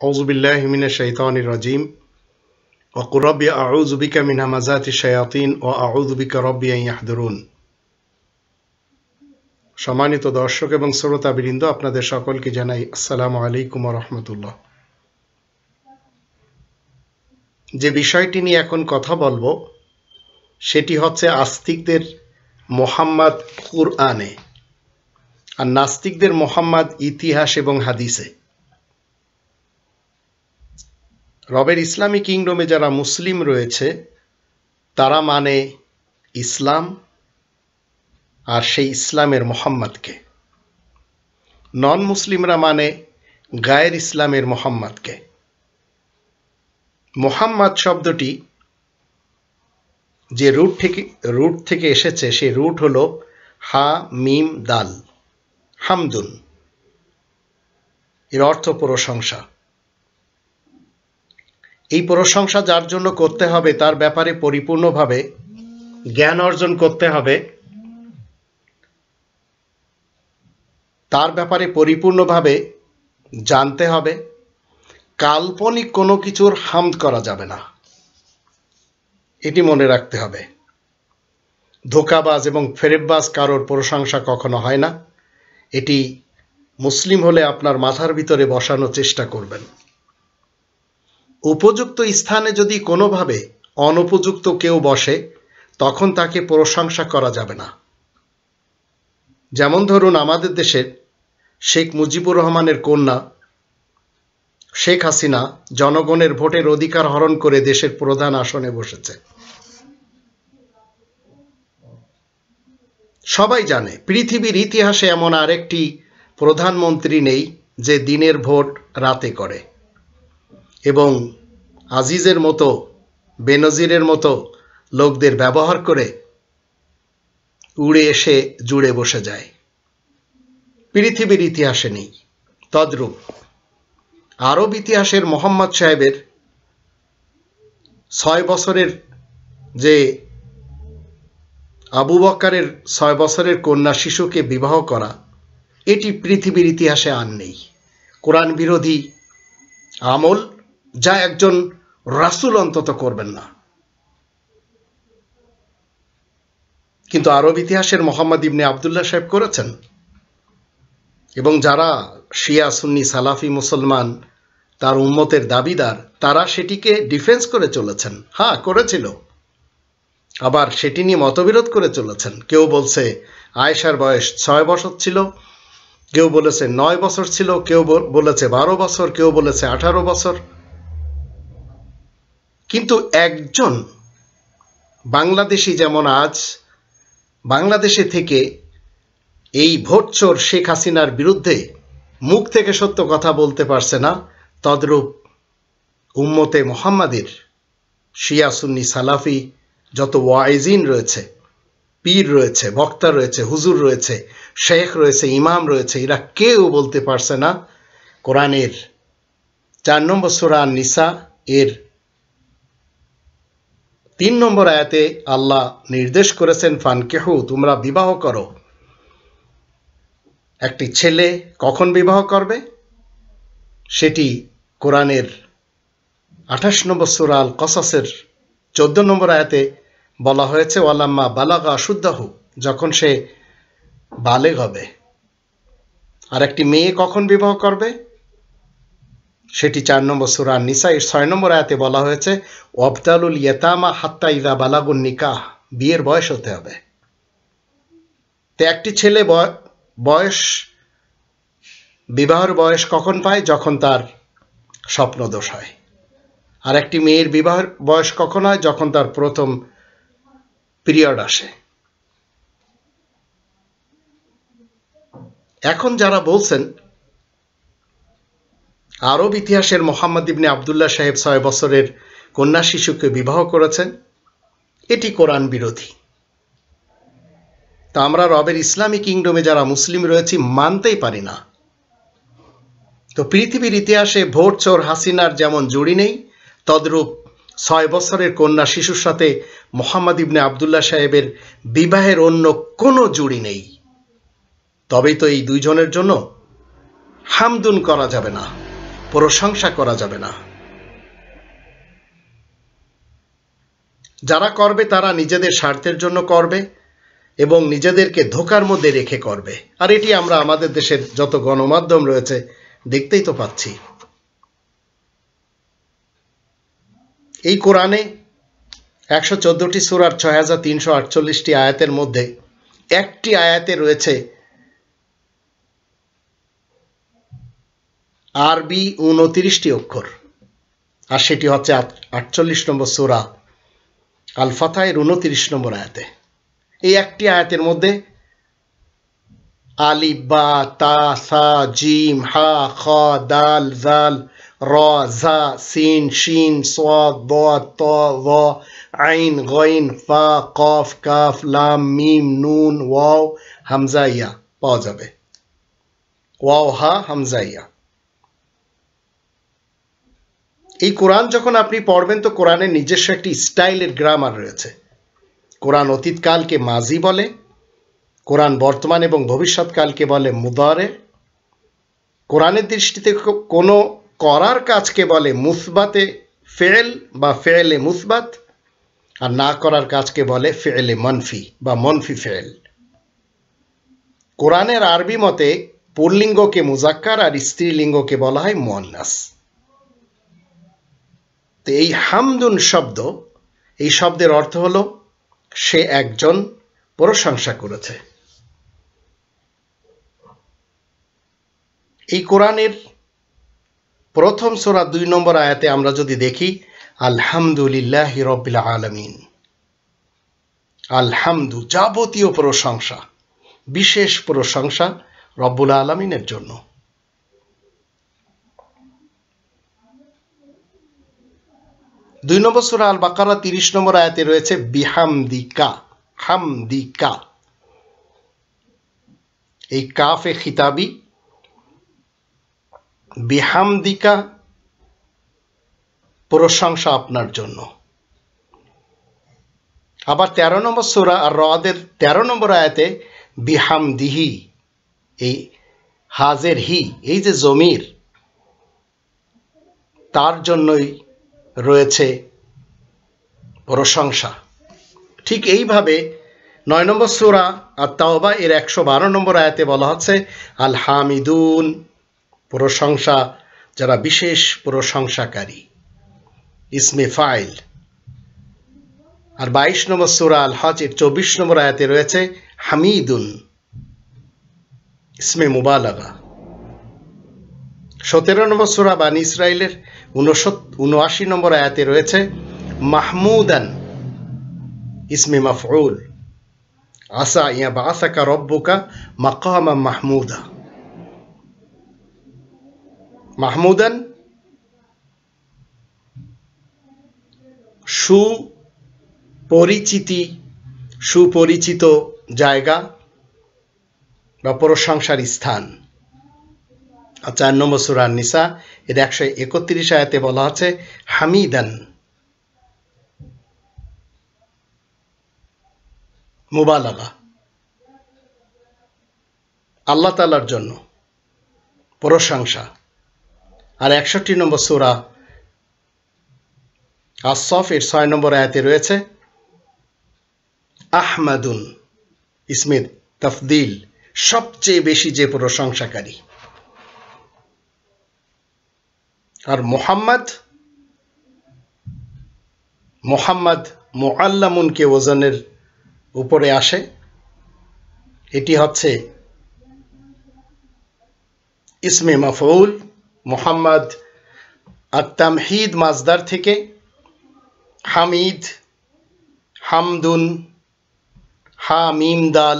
أعوذ بالله من الشيطان الرجيم وقل رب أعوذ بك من همزات الشياطين وأعوذ بك ربي أن يحضرون সম্মানিত দর্শক এবং শ্রোতাবৃন্দ আপনাদের সকলকে জানাই আসসালামু আলাইকুম রহমতুল্লাহ যে বিষয়টি নিয়ে এখন কথা বলবো সেটি হচ্ছে আস্তিকদের মোহাম্মদ কুরআনে আর নাস্তিকদের মোহাম্মদ ইতিহাস এবং হাদিসে রবের ইসলামী কিংডমে যারা মুসলিম রয়েছে, তারা মানে ইসলাম আর সেই ইসলামের মোহাম্মদকে। নন মুসলিমরা মানে গায়ের ইসলামের মোহাম্মদকে। মোহাম্মদ শব্দটি যে রুট থেকে রুট থেকে এসেছে, সেই রুট হলো হা, মিম, দাল, হামদুন। এর অর্থ প্রশংসা এই প্রশংসা যার জন্য করতে হবে, তার ব্যাপারে পরিপূর্ণভাবে জ্ঞান অর্জন করতে হবে। তার ব্যাপারে পরিপূর্ণভাবে জানতে হবে। কাল্পনিক কোনো কিছুর হামদ করা যাবে না। এটি মনে রাখতে হবে। ধোকাবাজ এবং ফেরেববাজ কারোর প্রশংসা কখনো হয় না। এটি মুসলিম হলে আপনার মাথার ভিতরে বসানোর চেষ্টা করবেন। উপযুক্ত স্থানে যদি কোনোভাবে অনুপযুক্ত কেউ বসে, তখন তাকে প্রশংসা করা যাবে না। যেমন ধরুন আমাদের দেশের শেখ মুজিবুর রহমানের কন্যা শেখ হাসিনা জনগণের ভোটের অধিকার হরণ করে দেশের প্রধান আসনে বসেছে। সবাই জানে, পৃথিবীর ইতিহাসে এমন আরেকটি প্রধানমন্ত্রী নেই যে দিনের ভোট রাতে করে। এবং আজিজের মতো, বেনজিরের মতো লোকদের ব্যবহার করে উড়ে এসে জুড়ে বসে যায়। পৃথিবীর ইতিহাসে নেই। তদ্রূপ আরব ইতিহাসের মোহাম্মদ সাহেবের ছয় বছরের যে আবু বক্কারের ছয় বছরের কন্যা শিশুকে বিবাহ করা, এটি পৃথিবীর ইতিহাসে আর নেই। কোরআন বিরোধী আমল যা একজন রাসুল অন্তত করবেন না। কিন্তু আরব ইতিহাসের মোহাম্মদ ইবনে আবদুল্লাহ সাহেব করেছেন। এবং যারা শিয়া, সুন্নি, সালাফি, মুসলমান, তার উম্মতের দাবিদার, তারা সেটিকে ডিফেন্স করে চলেছেন। হ্যাঁ করেছিল। আবার সেটি নিয়ে মতবিরোধ করে চলেছেন। কেউ বলছে আয়েশার বয়স ছয় বছর ছিল, কেউ বলেছে নয় বছর ছিল, কেউ বলেছে বারো বছর, কেউ বলেছে আঠারো বছর। কিন্তু একজন বাংলাদেশি যেমন আজ, বাংলাদেশে থেকে এই ভোটচোর শেখ হাসিনার বিরুদ্ধে মুখ থেকে সত্য কথা বলতে পারছে না, তদ্রূপ উম্মতে মোহাম্মদের শিয়া সুন্নি সালাফি যত ওয়াইজিন রয়েছে, পীর রয়েছে, বক্তা রয়েছে, হুজুর রয়েছে, শেখ রয়েছে, ইমাম রয়েছে, এরা কেউ বলতে পারছে না। কোরআনের চার নম্বর সুরা নিসা এর তিন নম্বর আয়াতে আল্লাহ নির্দেশ করেছেন, ফানকেহু, তোমরা বিবাহ করো। একটি ছেলে কখন বিবাহ করবে? সেটি কোরআনের আঠাশ নম্বর সুরাল কসাসের চোদ্দ নম্বর আয়াতে বলা হয়েছে, ওয়ালাম্মা বালাগা শুদ্ধাহু যখন সে বালেগ হবে। আর একটি মেয়ে কখন বিবাহ করবে? সেটি চার নম্বর সুরান নিসাইর ছয় নম্বর আয়াতে বলা হয়েছে অবদালুল ইয়েতামা হাত্তা ইদা বালাগুন নিকাহ। বিয়ের বয়স হতে হবে। তো একটি ছেলে বয়স, বিবাহের বয়স কখন পায়? যখন তার স্বপ্নদোষ হয়। আর একটি মেয়ের বিবাহের বয়স কখন হয়? যখন তার প্রথম পিরিয়ড আসে। এখন যারা বলছেন আরব ইতিহাসের মোহাম্মদ ইবনে আবদুল্লাহ সাহেব ছয় বছরের কন্যা শিশুকে বিবাহ করেছেন। এটি কোরআন বিরোধী। তা আমরা রবের ইসলামী কিংডমে যারা মুসলিম রয়েছি মানতেই পারি না। তো পৃথিবীর ইতিহাসে ভোট চোর হাসিনার যেমন জুড়ি নেই, তদ্রূপ ছয় বছরের কন্যা শিশুর সাথে মোহাম্মদ ইবনে আবদুল্লাহ সাহেবের বিবাহের অন্য কোনো জুড়ি নেই। তবেই তো এই দুইজনের জন্য হামদুন করা যাবে না। প্রশংসা করা যাবে না। যারা করবে, তারা নিজেদের স্বার্থের জন্য করবে এবং নিজেদেরকে ধোকার মধ্যে রেখে করবে। আর এটি আমরা আমাদের দেশের যত গণমাধ্যম রয়েছে, দেখতেই তো পাচ্ছি। এই কোরআনে একশো চোদ্দটি সুরার ছয় হাজার তিনশো আটচল্লিশটি আয়াতের মধ্যে একটি আয়াতে রয়েছে আরবি উনতিরিশটি অক্ষর। আর সেটি হচ্ছে আটচল্লিশ নম্বর সুরা আল ফাতাহের উনতিরিশ নম্বর আয়াতে। এই একটি আয়াতের মধ্যে আলিফ, বা, তা, সা, জিম, হা, খ, দাল, জাল, র ঝা সিন, শিন সোয়াদ দ ত ভ আইন, গইন, ফা, কফ, কাফ, লাম, মিম, নুন, ওয়াও, হামজাইয়া পাওয়া যাবে। ওয়াও, হা, হামজাইয়া। এই কোরআন যখন আপনি পড়বেন, তো কোরআনের নিজস্ব একটি স্টাইলের গ্রামার রয়েছে। কোরআন অতীতকালকে মাজি বলে, কোরআন বর্তমান এবং ভবিষ্যৎকালকে বলে মুদারে। কোরআনের দৃষ্টিতে কোনো করার কাজকে বলে মুসবাতে ফেল বা ফেলে মুসবাত, আর না করার কাজকে বলে ফেলে মনফি বা মনফি ফেল। কোরআনের আরবি মতে, পুল্লিঙ্গকে মুজাক্কার আর স্ত্রীলিঙ্গকে বলা হয় মন্নাস তো এই হামদুন শব্দ, এই শব্দের অর্থ হলো, সে একজন প্রশংসা করেছে। এই কোরআনের প্রথম সোরা দুই নম্বর আয়াতে আমরা যদি দেখি, আলহামদুলিল্লাহ রবিল আলমিন। আলহামদু যাবতীয় প্রশংসা, বিশেষ প্রশংসা রব্বুল আলমিনের জন্য। দুই নম্বর সুরা আল বাকারা তিরিশ নম্বর আয়াতে রয়েছে, বিহামদিকা, হামদিকা। এই কাফে খিতাবি, বিহামদিকা প্রশংসা আপনার জন্য। আবার তেরো নম্বর সুরা আর রদের তেরো নম্বর আয়াতে, বিহামদিহি, এই হাজের হি, এই যে জমির, তার জন্যই রয়েছে প্রশংসা। ঠিক এইভাবে নয় নম্বর সুরা আর তাওবা এর একশো বারো নম্বর আয়াতে বলা হচ্ছে আল হামিদুন প্রশংসা, যারা বিশেষ প্রশংসাকারী। ইসমে ফাইল। আর বাইশ নম্বর সুরা আল হজ এর চব্বিশ নম্বর আয়াতে রয়েছে, হামিদুন, ইসমে মুবালাগা। সতেরো নম্বর সুরা বান ইসরায়েলের উনআশি নম্বর আয়াতে রয়েছে, মাহমুদান ইসমে মফউল। আসা, ইয়া বাসাকা রব্বুকা মাকামা মাহমুদা। মাহমুদান সুপরিচিতি, সুপরিচিত জায়গা বা প্রশংসার স্থান। আর চার নম্বর সুরান নিসা এর একশো একত্রিশ আয়াতে বলা আছে, হামিদান। মুবালাগা। আল্লাহ তালার জন্য প্রশংসা। আর একষট্টি নম্বর সুরা আসফ এর ছয় নম্বর আয়াতে রয়েছে, আহমাদুন ইসমিত তফদিল, সবচেয়ে বেশি যে প্রশংসাকারী। আর মোহাম্মদ মোহাম্মদ মোয়াল্লামুনকে ওজনের উপরে আসে, এটি হচ্ছে ইসমে মফউল মোহাম্মদ আত্তামহিদ মাজদার থেকে, হামিদ, হামদুন হামিম দাল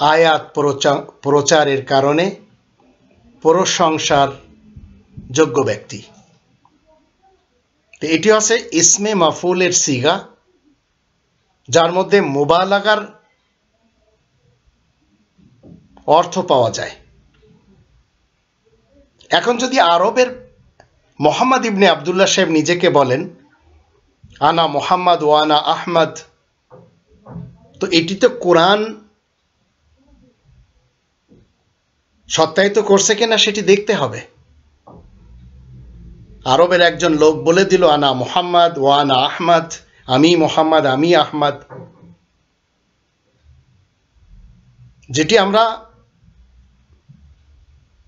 আয়াত প্রচারের কারণে প্রশংসার যোগ্য ব্যক্তি। এটি হচ্ছে ইসমে মাফুলের সিগা, যার মধ্যে মোবালাগার অর্থ পাওয়া যায়। এখন যদি আরবের মোহাম্মদ ইবনে আবদুল্লাহ সাহেব নিজেকে বলেন, আনা মোহাম্মদ ওয়ানা আহমদ, তো এটি তো কোরআন সত্যায়িত করছে কিনা সেটি দেখতে হবে। আরবের একজন লোক বলে দিল, আনা মোহাম্মদ ও আনা আহমদ, আমি মোহাম্মদ, আমি আহমদ। যেটি আমরা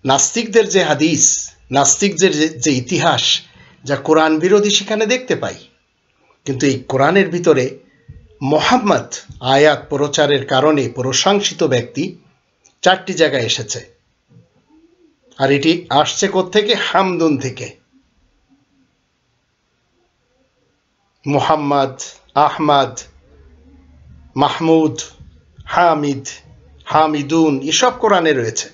নাস্তিকদের যে হাদিস, নাস্তিকদের যে ইতিহাস, যা কোরআন বিরোধী সেখানে দেখতে পাই। কিন্তু এই কোরআনের ভিতরে মোহাম্মদ আয়াত প্রচারের কারণে প্রশংসিত ব্যক্তি চারটি জায়গায় এসেছে। আর এটি আসছে থেকে হামদুন থেকে। মোহাম্মদ, আহমদ, মাহমুদ, হামিদ, হামিদুন, এসব কোরআনে রয়েছে।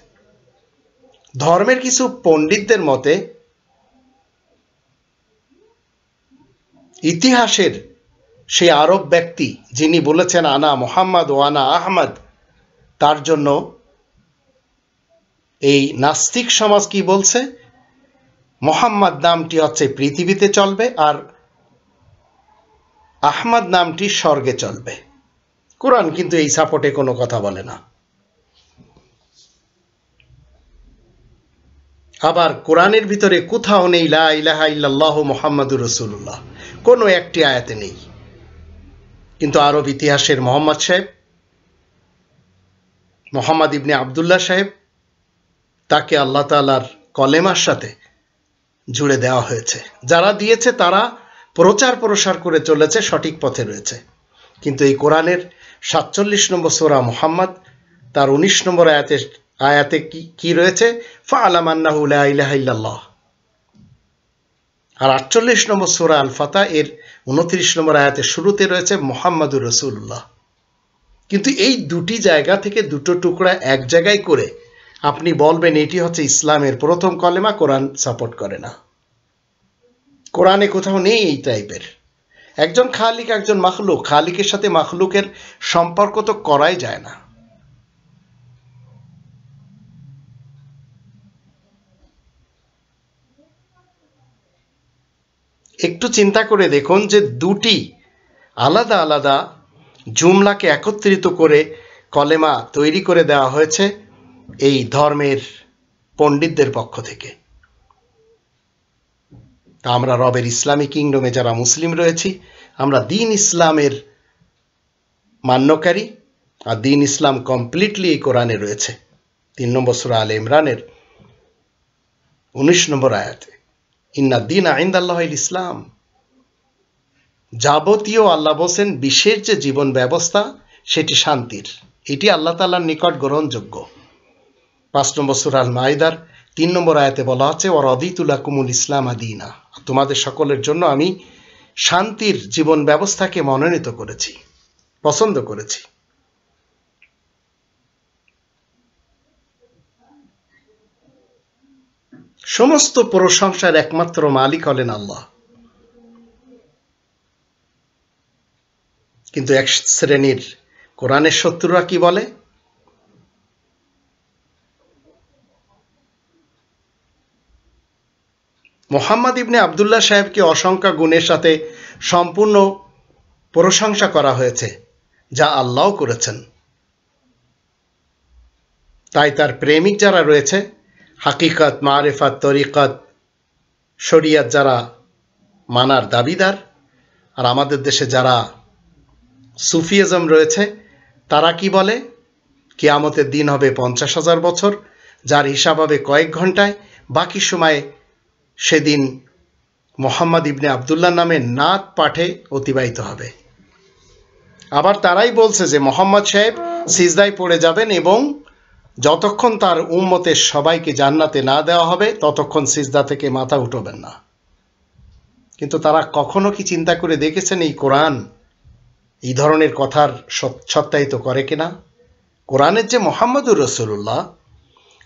ধর্মের কিছু পণ্ডিতদের মতে, ইতিহাসের সেই আরব ব্যক্তি যিনি বলেছেন, আনা মোহাম্মদ ও আনা আহমদ তার জন্য এই নাস্তিক সমাজ কি বলছে? মোহাম্মদ নামটি হচ্ছে পৃথিবীতে চলবে আর আহমদ নামটি স্বর্গে চলবে। কোরআন কিন্তু এই সাপোর্টে কোনো কথা বলে না। আবার কোরআনের ভিতরে কোথাও নেই, লা ইলাহা ইল্লাল্লাহ মোহাম্মদুর রসুল্লাহ কোনো একটি আয়াতে নেই। কিন্তু আরব ইতিহাসের মোহাম্মদ সাহেব, মোহাম্মদ ইবনে আবদুল্লাহ সাহেব, তাকে আল্লাহ তালার কলেমার সাথে জুড়ে দেওয়া হয়েছে। যারা দিয়েছে তারা প্রচার প্রসার করে চলেছে, সঠিক পথে রয়েছে। কিন্তু এই কোরআনের সাতচল্লিশ নম্বর সোরা মোহাম্মদ, তার উনিশ নম্বর আয়াতে আয়াতে কি কি রয়েছে? ফা আলামান্নাহু ইল্লাল্লাহ। আর আটচল্লিশ নম্বর সোরা আল ফাতা এর উনত্রিশ নম্বর আয়াতের শুরুতে রয়েছে মোহাম্মদুর রসুল্লাহ কিন্তু এই দুটি জায়গা থেকে দুটো টুকরা এক জায়গায় করে আপনি বলবেন, এটি হচ্ছে ইসলামের প্রথম কলেমা, কোরআন সাপোর্ট করে না। কোরআনে কোথাও নেই এই টাইপের একজন খালিক, একজন মাখলুক। খালিকের সাথে মাখলুকের সম্পর্ক তো করাই যায় না। একটু চিন্তা করে দেখুন যে দুটি আলাদা আলাদা জুমলাকে একত্রিত করে কলেমা তৈরি করে দেওয়া হয়েছে এই ধর্মের পণ্ডিতদের পক্ষ থেকে। আমরা রবের ইসলামী কিংডমে যারা মুসলিম রয়েছি, আমরা দিন ইসলামের মান্যকারী আর দিন ইসলাম কমপ্লিটলি এই কোরআনে রয়েছে। তিন নম্বর সুরা আল ইমরানের উনিশ নম্বর আয়াতে ইন্নাদ্দিন আইন্দাল্লাহ ইসলাম। যাবতীয় আল্লাহ বলছেন বিশ্বের যে জীবন ব্যবস্থা, সেটি শান্তির। এটি আল্লাহ তাল্লার নিকট গ্রহণযোগ্য। পাঁচ নম্বর সুরাল মাইদার তিন নম্বর আয়াতে বলা হচ্ছে ওর অদিতুল্লাহ কুমুল ইসলাম আদিনা তোমাদের সকলের জন্য আমি শান্তির জীবন ব্যবস্থাকে মনোনীত করেছি, পছন্দ করেছি। সমস্ত প্রশংসার একমাত্র মালিক হলেন আল্লাহ। কিন্তু এক শ্রেণির কোরআনের শত্রুরা কি বলে? মোহাম্মদ ইবনে আবদুল্লাহ সাহেবকে অসংখ্য গুণের সাথে সম্পূর্ণ প্রশংসা করা হয়েছে, যা আল্লাহ করেছেন। তাই তার প্রেমিক যারা রয়েছে, হাকিকত, মারেফাত, তরিকত, শরিয়াত যারা মানার দাবিদার, আর আমাদের দেশে যারা সুফিয়াজম রয়েছে, তারা কি বলে? কেয়ামতের দিন হবে পঞ্চাশ হাজার বছর, যার হিসাব হবে কয়েক ঘন্টায়, বাকি সময় সেদিন মোহাম্মদ ইবনে আবদুল্লাহ নামে নাত পাঠে অতিবাহিত হবে। আবার তারাই বলছে যে মোহাম্মদ সাহেব সিজদায় পড়ে যাবেন এবং যতক্ষণ তার উম্মতের সবাইকে জান্নাতে না দেওয়া হবে, ততক্ষণ সিজদা থেকে মাথা উঠবেন না। কিন্তু তারা কখনো কি চিন্তা করে দেখেছেন এই কোরআন এই ধরনের কথার সত্যায়িত করে কিনা? কোরআনের যে মোহাম্মদুর রসুল্লাহ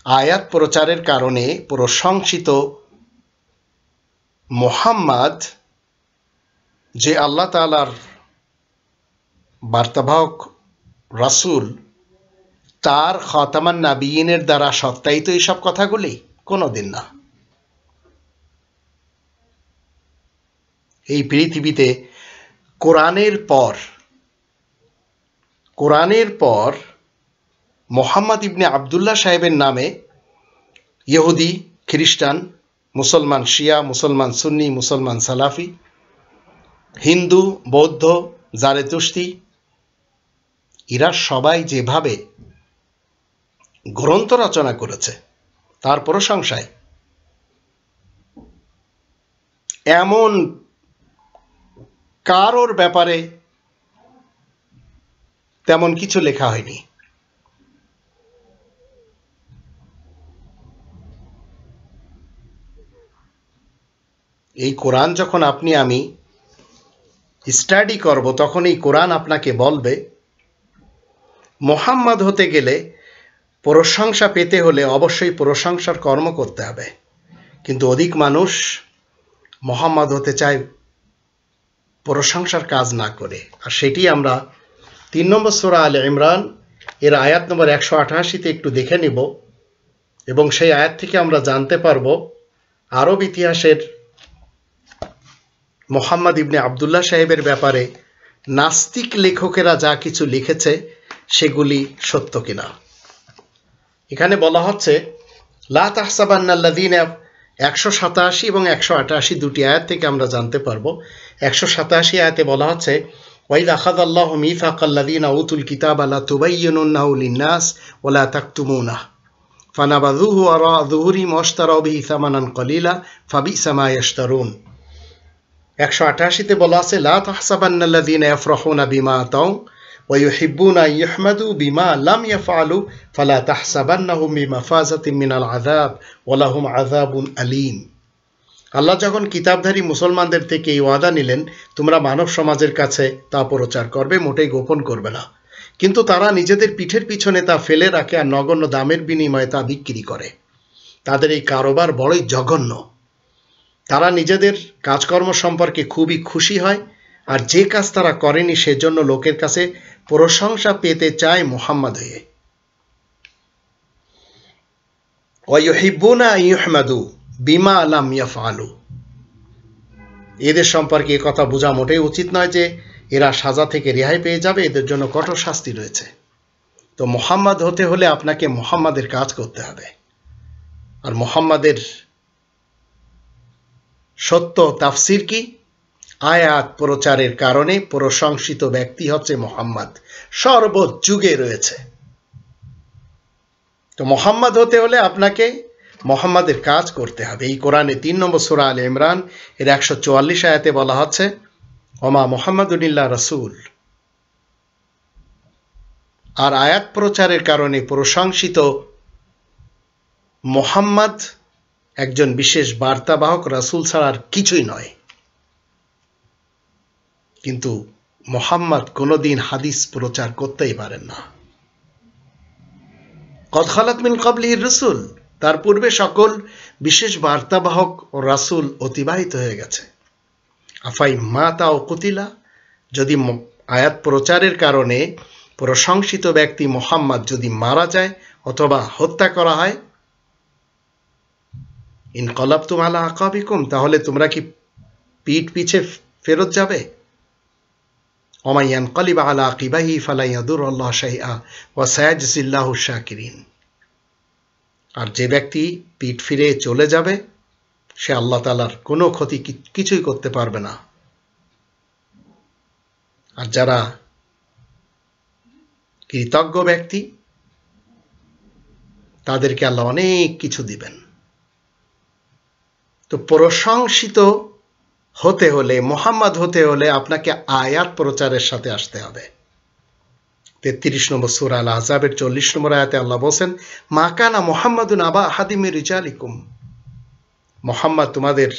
আয়াত প্রচারের কারণে প্রশংসিত মোহাম্মদ, যে আল্লাহ তালার বার্তাবাহক রাসুল, তার খতামান নাবিয়িনের দ্বারা সত্যায়িত এইসব কথাগুলি কোনোদিন না। এই পৃথিবীতে কোরআনের পর কোরআনের পর মোহাম্মদ ইবনে আবদুল্লাহ সাহেবের নামে ইহুদি, খ্রিস্টান মুসলমান শিয়া, মুসলমান সুন্নি, মুসলমান সালাফি, হিন্দু, বৌদ্ধ জারেতুস্তি এরা সবাই যেভাবে গ্রন্থ রচনা করেছে, তার প্রশংসায়, এমন কারোর ব্যাপারে তেমন কিছু লেখা হয়নি। এই কোরআন যখন আপনি, আমি স্টাডি করব, তখন এই কোরআন আপনাকে বলবে, মোহাম্মদ হতে গেলে প্রশংসা পেতে হলে অবশ্যই প্রশংসার কর্ম করতে হবে। কিন্তু অধিক মানুষ মোহাম্মদ হতে চায় প্রশংসার কাজ না করে। আর সেটি আমরা তিন নম্বর সোরা আল ইমরান, এর আয়াত নম্বর একশো আঠাশিতে একটু দেখে নিব। এবং সেই আয়াত থেকে আমরা জানতে পারব, আরব ইতিহাসের মোহাম্মদ ইবনে আবদুল্লাহ সাহেবের ব্যাপারে নাস্তিক লেখকেরা যা কিছু লিখেছে, সেগুলি সত্য কিনা? এখানে বলা হচ্ছে, লা তাহসাবান্নাল্লাদিন একশো সাতাশি এবং একশো আটাশি দুটি আয়াত থেকে আমরা জানতে পারব। একশো সাতাশি আয়াতে বলা হচ্ছে ওয়াইদ আখাদ আল্লাহ মিফাকাল্লাদিন আউতুল কিতাব আলা তুবাইয়ুন্নাউলিনাস ওলা তাকতুমুনা ফানাবাদুহু আর দুহুরি মশতারাও বিহি সামানান কলিলা ফাবি সামা ইয়াশতারুন। একশো আঠাশিতে বলা আছে, লা তাহসাবান্নাল্লাযীনা ইয়াফরাহুনা বিমা আতাউ ওয়া ইউহিব্বুনা ইয়াহমাদু বিমা লাম ইয়াফআলু, ফালা তাহসাবান্নাহুম বিমাফাযাতিন মিনাল আযাব, ওয়া লাহুম আযাবুন আলীম. আল্লাহ যখন কিতাবধারী মুসলমানদের থেকে এই ওয়াদা নিলেন, তোমরা মানব সমাজের কাছে তা প্রচার করবে, মোটেই গোপন করবে না। কিন্তু তারা নিজেদের পিঠের পিছনে তা ফেলে রাখে আর নগণ্য দামের বিনিময়ে তা বিক্রি করে। তাদের এই কারোবার বড়ই জঘন্য। তারা নিজেদের কাজকর্ম সম্পর্কে খুবই খুশি হয়, আর যে কাজ তারা করেনি সেজন্য লোকের কাছে প্রশংসা পেতে চায় মোহাম্মদ হয়ে। বিমা আলাম ইয়াফআলু। এদের সম্পর্কে কথা বোঝা মোটেই উচিত নয় যে এরা সাজা থেকে রেহাই পেয়ে যাবে, এদের জন্য কঠোর শাস্তি রয়েছে। তো মোহাম্মদ হতে হলে আপনাকে মোহাম্মদের কাজ করতে হবে। আর মোহাম্মদের সত্য তাফসির কি? আয়াত প্রচারের কারণে প্রশংসিত ব্যক্তি হচ্ছে মোহাম্মদ। সর্বযুগে রয়েছে। তো মোহাম্মদ হতে হলে আপনাকে মোহাম্মদের কাজ করতে হবে। এই কোরআনে তিন নম্বর সুরা আল ইমরান, এর একশো চুয়াল্লিশ আয়াতে বলা হচ্ছে, ওমা মোহাম্মদুল্লাহ রসুল। আর আয়াত প্রচারের কারণে প্রশংসিত মোহাম্মদ একজন বিশেষ বার্তাবাহক রাসুল ছাড়ার কিছুই নয়। কিন্তু মোহাম্মদ কোনোদিন হাদিস প্রচার করতেই পারেন না। কদখালাত মিন কবলির রসুল, তার পূর্বে সকল বিশেষ বার্তাবাহক ও রাসুল অতিবাহিত হয়ে গেছে। আফাই মা তা ও কুতিলা, যদি আয়াত প্রচারের কারণে প্রশংসিত ব্যক্তি মোহাম্মদ যদি মারা যায় অথবা হত্যা করা হয় ইন কলাব তুমালা আকাবিকুম, তাহলে তোমরা কি পিঠ পিছে ফেরত যাবে? অমাইয়ান কলিবা আলা আকিবাহি ফালাইয়াদুর আল্লাহ শাহিয়া ওয়াসায়াজিল্লাহ শাকিরিন। আর যে ব্যক্তি পিঠ ফিরে চলে যাবে, সে আল্লাহ তালার কোনো ক্ষতি কিছুই করতে পারবে না। আর যারা কৃতজ্ঞ ব্যক্তি, তাদেরকে আল্লাহ অনেক কিছু দিবেন। তো প্রশংসিত হতে হলে, মোহাম্মদ হতে হলে আপনাকে আয়াত প্রচারের সাথে আসতে হবে। তেত্রিশ নম্বর সুর আল আজাবের চল্লিশ নম্বর আয়াতে আল্লাহ বলছেন মাকানা মোহাম্মদুন আবা হাদিমের রিজালিকুম। মোহাম্মদ তোমাদের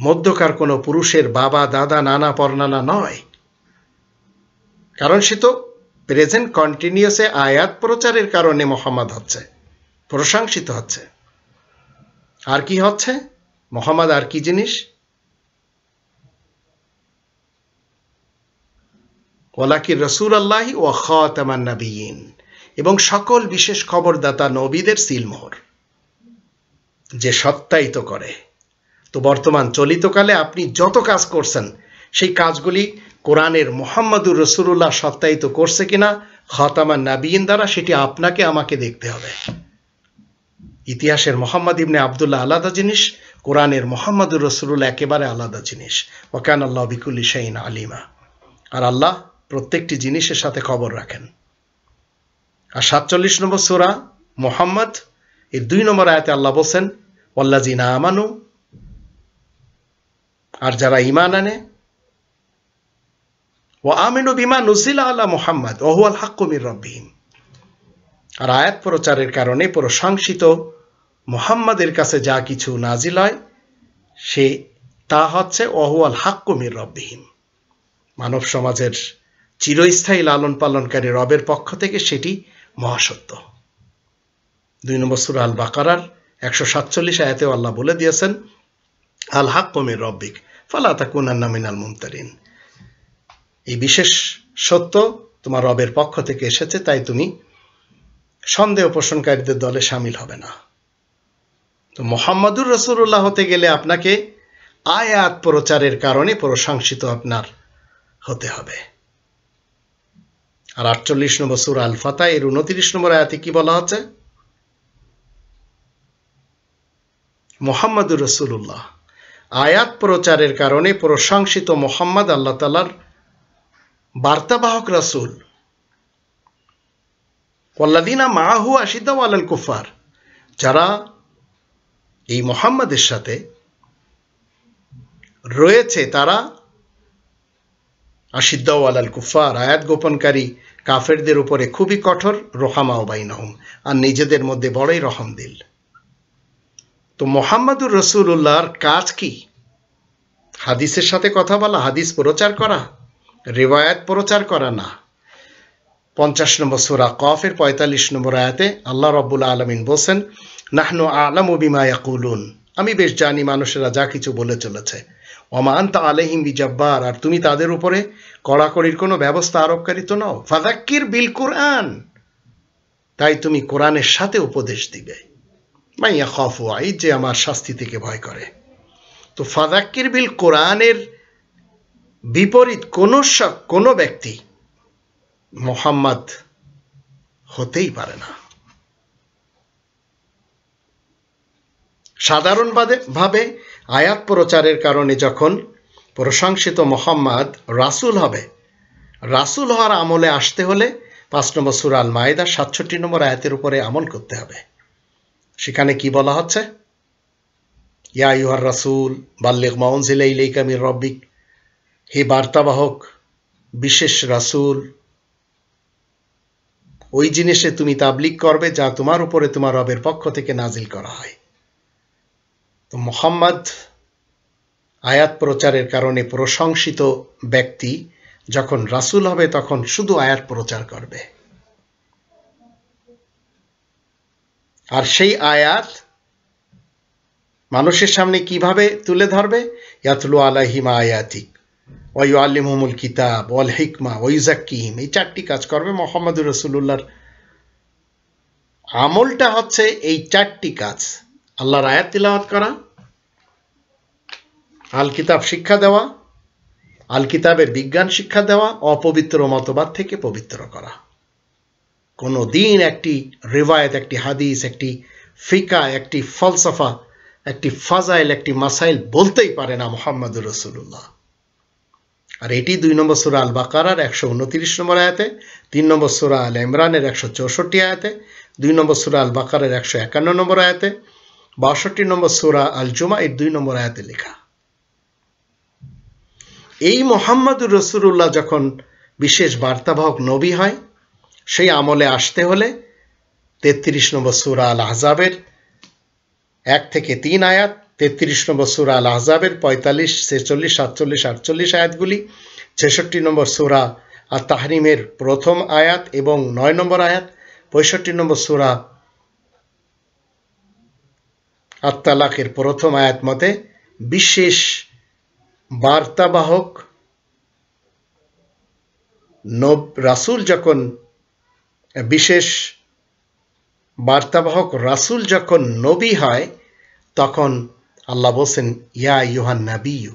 মধ্যকার কোনো পুরুষের বাবা, দাদা, নানা, পরনানা নয়। কারণ সে তো প্রেজেন্ট কন্টিনিউসে আয়াত প্রচারের কারণে মোহাম্মদ হচ্ছে, প্রশংসিত হচ্ছে। আর কি হচ্ছে? মোহাম্মদ আর কি জিনিস? ওলাকির রসুল আল্লাহি ও খাতামান নবীন এবং সকল বিশেষ খবরদাতা নবীদের সিলমোহর যে সত্যায়িত করে। তো বর্তমান চলিতকালে আপনি যত কাজ করছেন, সেই কাজগুলি কোরআনের মোহাম্মদুর রসুল্লাহ সত্যায়িত করছে কিনা, খতামান নাবিয়িন দ্বারা, সেটি আপনাকে, আমাকে দেখতে হবে। ইতিহাসের মোহাম্মদ ইবনে আবদুল্লাহ আলাদা জিনিস, কোরআনের মোহাম্মদুর রসুল্লাহ একেবারে আলাদা জিনিস। ওকান আল্লাহ বিকুল্লি শাইন আলিমা। আর আল্লাহ প্রত্যেকটি জিনিসের সাথে খবর রাখেন। আর সাতচল্লিশ নম্বর সোরা মোহাম্মদ, এর দুই নম্বর আয়াতে আল্লাহ বলছেন ওল্লাজিনা আমানু, আর যারা ইমান আনে ও আমিনু বিমা নুজিল আল্লাহ মোহাম্মদ ওহুয়াল হাক্কুমির রব্বিহিম। আর আয়াত প্রচারের কারণে প্রশংসিত মোহাম্মদের কাছে যা কিছু নাজিল হয়, সে তা হচ্ছে ওহুয়াল হাক্কুমির রব্বিহিম। মানব সমাজের চিরস্থায়ী লালন পালনকারী রবের পক্ষ থেকে সেটি মহাসত্য। দুই নম্বর সুর আল বাকারার একশো সাতচল্লিশ আয়াতেও আল্লাহ বলে দিয়েছেন, আল হাক্কুমির রব্বিক, ফালা তাকুনান্না মিনাল মুমতারিন। এই বিশেষ সত্য তোমার রবের পক্ষ থেকে এসেছে, তাই তুমি সন্দেহ পোষণকারীদের দলে সামিল হবে না। তো মোহাম্মদুর রসুল্লাহ হতে গেলে আপনাকে আয়াত প্রচারের কারণে প্রশংসিত আপনার হতে হবে। আর আটচল্লিশ নম্বর সুর আল ফাতা এর উনত্রিশ নম্বর আয়াতে কি বলা হচ্ছে মোহাম্মদুর রসুল্লাহ আয়াত প্রচারের কারণে প্রশংসিত মোহাম্মদ আল্লাহ তালার বার্তাবাহক রাসুল। ওয়াল্লাদিনা মাহু আশিদা আলাল কুফার যারা এই মোহাম্মদের সাথে রয়েছে তারা আশিদ্দাও আলাল কুফার আয়াত গোপনকারী কাফেরদের উপরে খুবই কঠোর রোহামা ওবাইনহম আর নিজেদের মধ্যে বড়ই রহম দিল তো মোহাম্মদুর রসুল্লাহর কাজ কি? হাদিসের সাথে কথা বলা, হাদিস প্রচার করা, রেওয়ায়াত প্রচার করা না। পঞ্চাশ নম্বর সুরা কফের পঁয়তাল্লিশ নম্বর আয়াতে আল্লাহ রব্বুল আলমিন বলছেন নাহনু আলম বিমা ইয়াকুলুন। আমি বেশ জানি মানুষেরা যা কিছু বলে চলেছে। ওমান তা আলহিম বিজাব্বার। আর তুমি তাদের উপরে কড়াকড়ির কোনো ব্যবস্থা আরোপকারী তো নও? ফাদাক্কির বিল কোরআন। তাই তুমি কোরআনের সাথে উপদেশ দিবে। মাইয়া খফ ওয়াই যে আমার শাস্তি থেকে ভয় করে। তো ফাদাক্কির বিল কোরআনের বিপরীত কোনো কোনো ব্যক্তি মোহাম্মদ হতেই পারে না। সাধারণভাবে ভাবে আয়াত প্রচারের কারণে যখন প্রশংসিত মোহাম্মদ রাসুল হবে, রাসুল হওয়ার আমলে আসতে হলে পাঁচ নম্বর সুরাল মায়েদা সাতষট্টি নম্বর আয়াতের উপরে আমল করতে হবে। সেখানে কি বলা হচ্ছে? ইয়া ইউহার রাসুল বাল্লেক মাউনজিলা রব্বিক। হে বার্তাবাহক, বিশেষ রাসুল, ওই জিনিসে তুমি তাবলিক করবে যা তোমার উপরে তোমার রবের পক্ষ থেকে নাজিল করা হয়। তো মোহাম্মদ আয়াত প্রচারের কারণে প্রশংসিত ব্যক্তি যখন রাসুল হবে তখন শুধু আয়াত প্রচার করবে। আর সেই আয়াত মানুষের সামনে কীভাবে তুলে ধরবে? ইয়াতলু আলাহিমা আয়াতিক, ওয়ু আল্লিমুল কিতাব, ওয়াল হিকমা ওয়ুজাক্কিম এই চারটি কাজ করবে মোহাম্মদুর রসুল্লাহর আমলটা হচ্ছে এই চারটি কাজ, আল্লাহর আয়াত তিলাওয়াত করা আল কিতাব শিক্ষা দেওয়া, আল কিতাবের বিজ্ঞান শিক্ষা দেওয়া, অপবিত্র মতবাদ থেকে পবিত্র করা। কোনো দিন একটি রেওয়ায়ত, একটি হাদিস, একটি ফিকা, একটি ফলসফা, একটি ফাজাইল, একটি মাসাইল বলতেই পারে না মোহাম্মদুর রসুল্লাহ আর এটি দুই নম্বর সুরা আল বাকারার একশো উনত্রিশ নম্বর আয়াতে, তিন নম্বর সুরা আল ইমরানের একশো চৌষট্টি আয়াতে, দুই নম্বর সুরা আল বাকারের একশো একান্ন নম্বর আয়াতে, বাষট্টি নম্বর সুরা আল জুমা এর দুই নম্বর আয়াতে লেখা। এই মোহাম্মদুর রসুল্লাহ যখন বিশেষ বার্তাবাহক নবী হয়, সেই আমলে আসতে হলে তেত্রিশ নম্বর সুরা আল আহজাবের এক থেকে তিন আয়াত, তেত্রিশ নম্বর সুরা আল আহজাবের পঁয়তাল্লিশ, ছেচল্লিশ, সাতচল্লিশ, আটচল্লিশ আয়াতগুলি, ছেষট্টি নম্বর সুরা আর তাহরিমের প্রথম আয়াত এবং নয় নম্বর আয়াত, পঁয়ষট্টি নম্বর সুরা আত্মালাকের প্রথম আয়াত মতে বিশেষ বার্তাবাহক রাসুল যখন, বিশেষ বার্তাবাহক রাসুল যখন নবী হয়, তখন আল্লাহ বলছেন, ইয়া ইউহান নাবিউ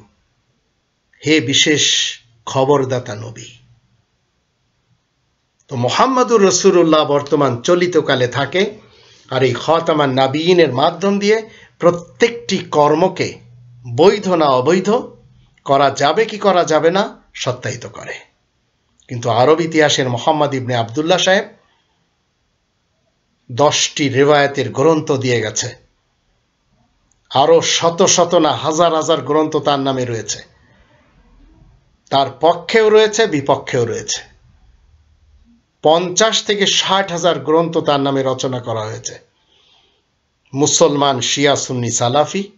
হে বিশেষ খবরদাতা নবী, তো মোহাম্মদুর রসুল্লাহ বর্তমান চলিতকালে থাকে, আর এই খতামান নাবিনের মাধ্যম দিয়ে প্রত্যেকটি কর্মকে বৈধ না অবৈধ করা যাবে কি করা যাবে না, সত্যায়িত করে। কিন্তু আরব ইতিহাসের মোহাম্মদ ইবনে আবদুল্লাহ সাহেব দশটি রেওয়ায়তের গ্রন্থ দিয়ে গেছে। আরও শত শত না হাজার হাজার গ্রন্থ তার নামে রয়েছে। তার পক্ষেও রয়েছে, বিপক্ষেও রয়েছে। পঞ্চাশ থেকে ষাট হাজার গ্রন্থ তার নামে রচনা করা হয়েছে। মুসলমান শিয়া সুন্নি সালাফি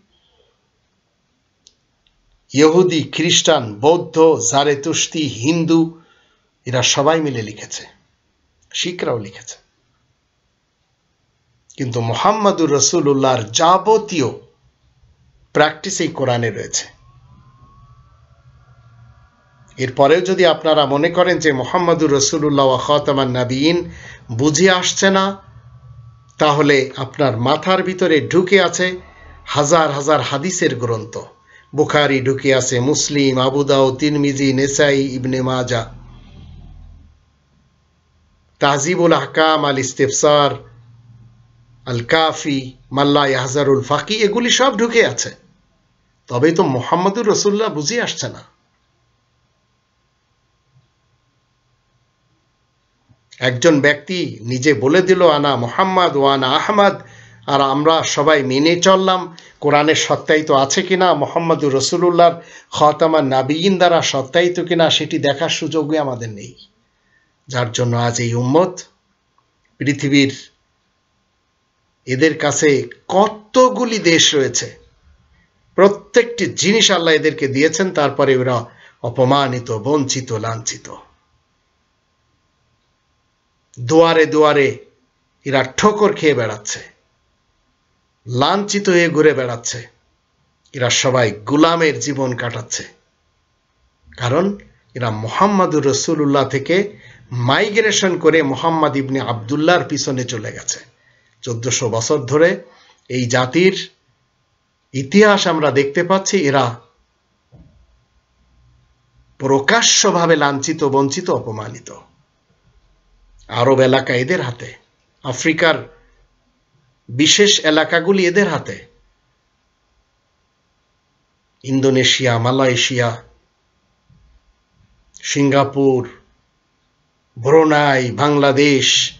ইহুদি, খ্রিস্টান, বৌদ্ধ জারেতুস্তি হিন্দু, এরা সবাই মিলে লিখেছে। শিখরাও লিখেছে। কিন্তু মোহাম্মদুর রসুল্লাহর যাবতীয় প্র্যাকটিস এই কোরআনে রয়েছে। এরপরেও যদি আপনারা মনে করেন যে মোহাম্মদুর রসুল্লাহ খতমান নাবিন বুঝে আসছে না, তাহলে আপনার মাথার ভিতরে ঢুকে আছে হাজার হাজার হাদিসের গ্রন্থ। বুখারি ঢুকে আছে, মুসলিম আবুদাও তিনমিজি নেসাই, ইবনে মাজা তাজিবুল আহকাম আল ইস্তেফসার আল কাফি মাল্লা ইয়াহজারুল ফাকি, এগুলি সব ঢুকে আছে। তবে তো মোহাম্মদুর রসুল্লাহ বুঝে আসছে না। একজন ব্যক্তি নিজে বলে দিল, আনা মোহাম্মদ ওয়ানা আহমদ। আর আমরা সবাই মেনে চললাম, কোরআনের সত্যায়িত আছে কিনা, মোহাম্মদুর রসুল্লাহর খতামা নাবিয়িন দ্বারা সত্যায়িত কিনা, সেটি দেখার সুযোগই আমাদের নেই। যার জন্য আজ এই উম্মত, পৃথিবীর এদের কাছে কতগুলি দেশ রয়েছে, প্রত্যেকটি জিনিস আল্লাহ এদেরকে দিয়েছেন, তারপরে ওরা অপমানিত, বঞ্চিত, লাঞ্ছিত। দুয়ারে দুয়ারে এরা ঠোকর খেয়ে বেড়াচ্ছে। লাঞ্ছিত হয়ে ঘুরে বেড়াচ্ছে। এরা সবাই গুলামের জীবন কাটাচ্ছে। কারণ এরা মোহাম্মদুর রসুল্লাহ থেকে মাইগ্রেশন করে মোহাম্মদ ইবনে আবদুল্লাহর পিছনে চলে গেছে। চোদ্দশো বছর ধরে এই জাতির ইতিহাস আমরা দেখতে পাচ্ছি, এরা প্রকাশ্যভাবে লাঞ্ছিত, বঞ্চিত, অপমানিত। আরব এলাকা এদের হাতে, আফ্রিকার বিশেষ এলাকাগুলি এদের হাতে। Indonesia, Malaysia, Singapore, Brunei, Bangladesh,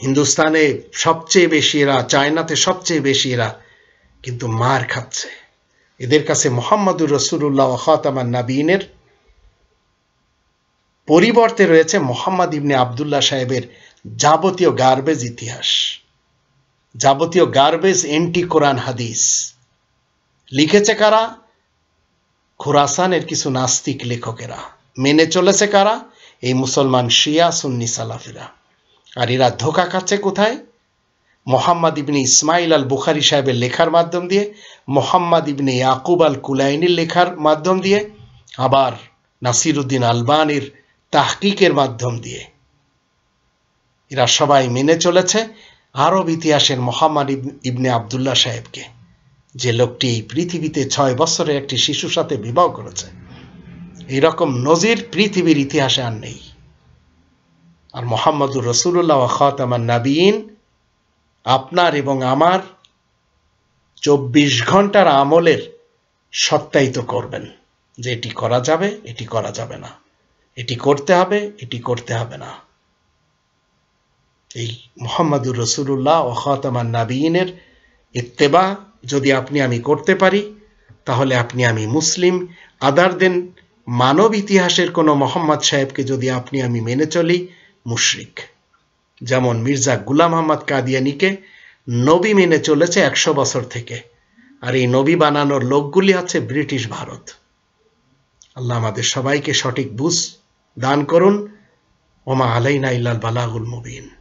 হিন্দুস্তানে সবচেয়ে বেশি এরা, চায়নাতে সবচেয়ে বেশি এরা কিন্তু মার খাচ্ছে। এদের কাছে মোহাম্মদুর রসুল্লাহ খাতামান নাবিনের পরিবর্তে রয়েছে মোহাম্মদ ইবনে আবদুল্লাহ সাহেবের যাবতীয় গার্বেজ ইতিহাস। যাবতীয় গার্বেজ এন্টি কোরআন হাদিস। লিখেছে কারা? খোরাসানের কিছু নাস্তিক লেখকেরা। মেনে চলেছে কারা? এই মুসলমান শিয়া, সুন্নি সালাফিরা। আর এরা ধোকা খাচ্ছে কোথায়? মোহাম্মদ ইবনে ইসমাইল আল বুখারি সাহেবের লেখার মাধ্যম দিয়ে, মোহাম্মদ ইবনে ইয়াকুব আল কুলাইনির লেখার মাধ্যম দিয়ে, আবার নাসিরুদ্দিন আলবানির তাহকিকের মাধ্যম দিয়ে। এরা সবাই মেনে চলেছে আরব ইতিহাসের মোহাম্মদ ইবনে আবদুল্লাহ সাহেবকে। যে লোকটি এই পৃথিবীতে ছয় বছরের একটি শিশুর সাথে বিবাহ করেছে। এইরকম নজির পৃথিবীর ইতিহাসে আর নেই। আর মোহাম্মদুর রসুল্লাহ খাতামান নাবিন আপনার এবং আমার চব্বিশ ঘণ্টার আমলের সত্যায়িত করবেন যে এটি করা যাবে, এটি করা যাবে না। এটি করতে হবে, এটি করতে হবে না। এই মোহাম্মদুর রসুল্লাহ ও খাতামান নাবিনের ইত্তেবা যদি আপনি আমি করতে পারি, তাহলে আপনি আমি মুসলিম। আদার দেন মানব ইতিহাসের কোনো মোহাম্মদ সাহেবকে যদি আপনি আমি মেনে চলি, মুশরিক। যেমন মির্জা গুলাম আহমদ কাদিয়ানিকে নবী মেনে চলেছে একশো বছর থেকে। আর এই নবী বানানোর লোকগুলি আছে ব্রিটিশ ভারত। আল্লাহ আমাদের সবাইকে সঠিক বুঝ দান করুন। ওমা আলাইনা ইল্লাল বালাগুল মুবিন।